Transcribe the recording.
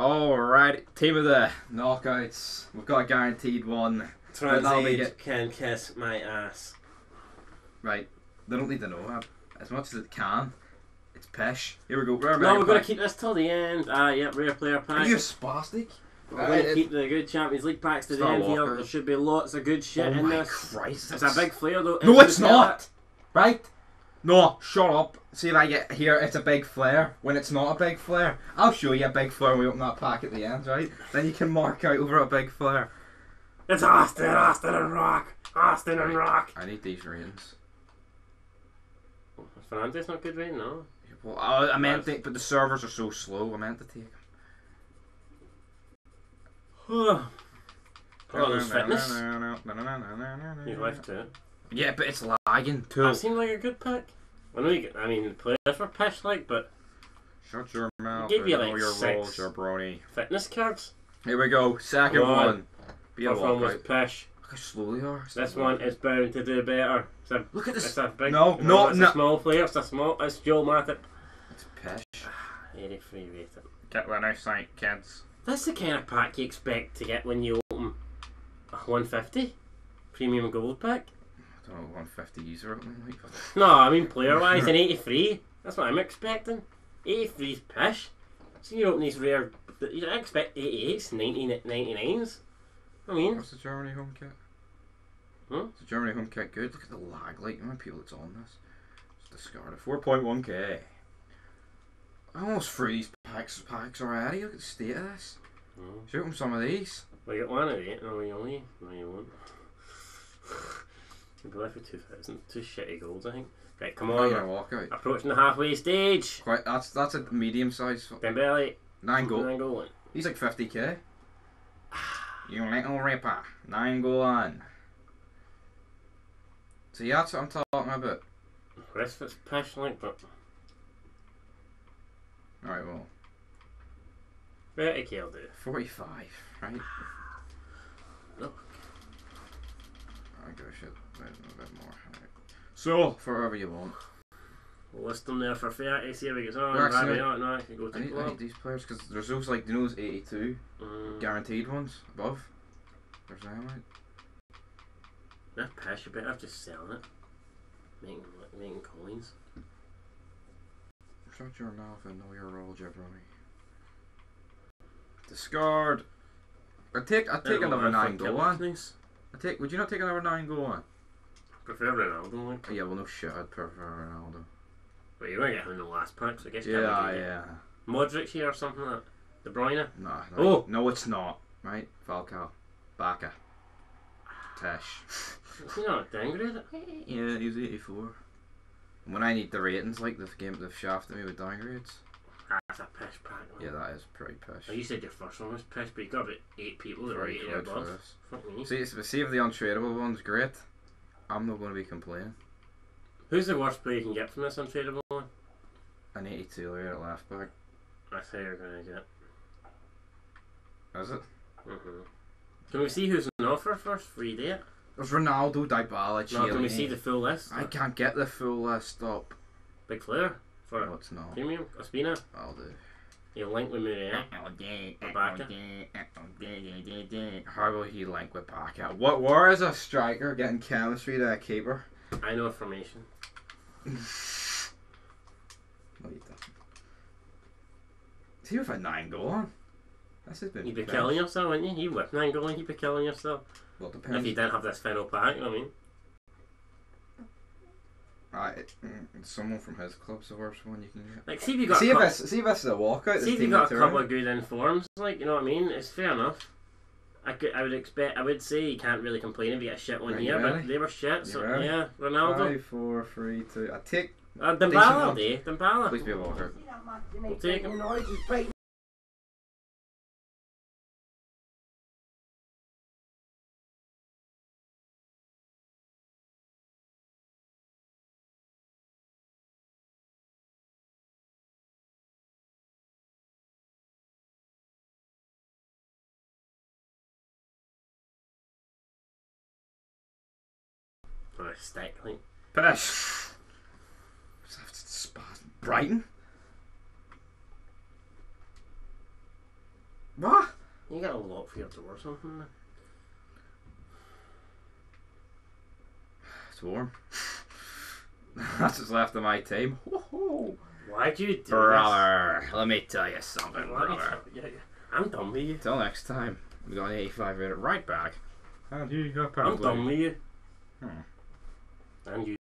Alright, team of the knockouts. We've got a guaranteed one. But that'll be Transit can kiss my ass. Right, they don't need to know that. As much as it can, it's Pesh. Here we go. Rare No, Mega we're going to keep this till the end. Ah, yep, rare player pack. Are pack. you a spastic? We're going to keep the good Champions League packs to It's the end a here. There should be lots of good shit oh in my this. Christ. It's a big flare though. No, it's Is it not! Right? No, shut up. See if I get here, it's a big flare. When it's not a big flare, I'll show you a big flare when we open that pack at the end, right? Then you can mark out over a big flare. It's Austin, Austin and Rock. Austin and Rock. I need these ratings. Fernandez not good right now. Well, I, I meant to, but the servers are so slow. I meant to take them. Oh, there's fitness. He's left it. Yeah, but it's lagging too. That seemed like a good pick. I know you get, I mean, play players were pish like, but Shut your mouth. Give you I know like your six. roles, jabroni. fitness cards. Here we go. Second Come on. one. Be a First one was walkout. pish. Look how slow they are. This one is bound to do better. It's a, Look at it's this. a big. No, you no, know, it's no. a small player. It's a small. It's Joe Matip. It's Pesh. Ah, 83 rated. Get what I say, kids. That's the kind of pack you expect to get when you open a 150 premium gold pack. I don't know, 150 user or something like that. No, I mean player wise, an 83. That's what I'm expecting. 83 is pish. So you open these rare. You don't expect 88s, 90, 99s. I mean, What's the Germany home kit? Huh? Is the Germany home kit good? Look at the lag, like, how many people it's on this? Just discard it. 4.1k. I almost threw these packs, packs already. Look at the state of this. Hmm. Shoot them some of these. we get one of eight. No, you only. No, you won't. You'll be left with 2,000. Two shitty golds, I think. Right, come on. yeah, walk out. Approaching the halfway stage. Quite. That's that's a medium size. Dembele. Nine goal. Nine goal. He's like 50k. You little ripper. Nainggolan. So yeah, that's what I'm talking about. Rest of it's pish like, but. Alright, well, 30k will do. 45, right? Look. I give a shit a bit more. Alright. So, for whatever you want. We'll list them there for 30, see how it goes on. Well, actually, Maybe not, no, I can go I to need, I need these players because there's those like, you know those 82 Mm, guaranteed ones above? There's them, right? that pish, you better have just selling it. Making, making coins. Shut your mouth and know your role, jabroni. Discard. I take. I take another nine for goal Killers, one. Nice. I take. Would you not take another Nainggolan? Prefer Ronaldo, like. Oh, yeah, well, no shit. I'd prefer Ronaldo. But you're going to get him in the last pack, so I guess you Yeah, can't yeah. Modric here or something like that. De Bruyne. No, no, Oh. no, it's not. Right, Falcao, Bacca, Tesh. Is he not downgraded? Yeah, he was 84. When I need the ratings, like the game, they've shafted me with downgrades. That's a pish pack. man. Yeah, that is pretty pish. You said your first one was pish, but you got about eight people that were Very rated good for above. Fuck me. See, it's- see if the untradeable one's great. I'm not going to be complaining. Who's the worst player you can get from this untradeable one? An 82 layer at left back. That's how you're going to get. Is it? hmm Can we see who's on offer first? Free date? There's Ronaldo, Dybala, No, can we Chiellini. see the full list? I can't get the full list up. Big player for No, it's not. premium Ospina. I'll do. You link with Muriel. How will he link with Bacca? What? Where is a striker getting chemistry to a keeper? I know a formation. No, you don't. See if a Nainggolan. This has been. You'd be killing yourself, wouldn't you? You whip nine goal and you'd be killing yourself. Well, If you depends. didn't have this final pack, you know what I mean? Ah, mm, someone from his club's the worst one you can get. Like, see if you got See a if cou- this. See if this is a walkout. see if you got a return. couple of good informs, like you know what I mean. It's fair enough. I could, I would expect, I would say you can't really complain if you get a shit one Right, here, ready? but they were shit. So ready? yeah, Ronaldo, Five, four, three, two. I take. uh, Decent Dembala, one. day, Dembala. Please be a walkout. We'll take him. For a stick, like Pish. Brighton. What? You got a lock for your door or something. It's warm. That's what's left of my team. Why'd you do Brother, let me tell you something, Why- brother. Yeah, yeah. I'm done with you. Till next time, we got an 85 rated right back. And you got I'm done with you. Hmm. You.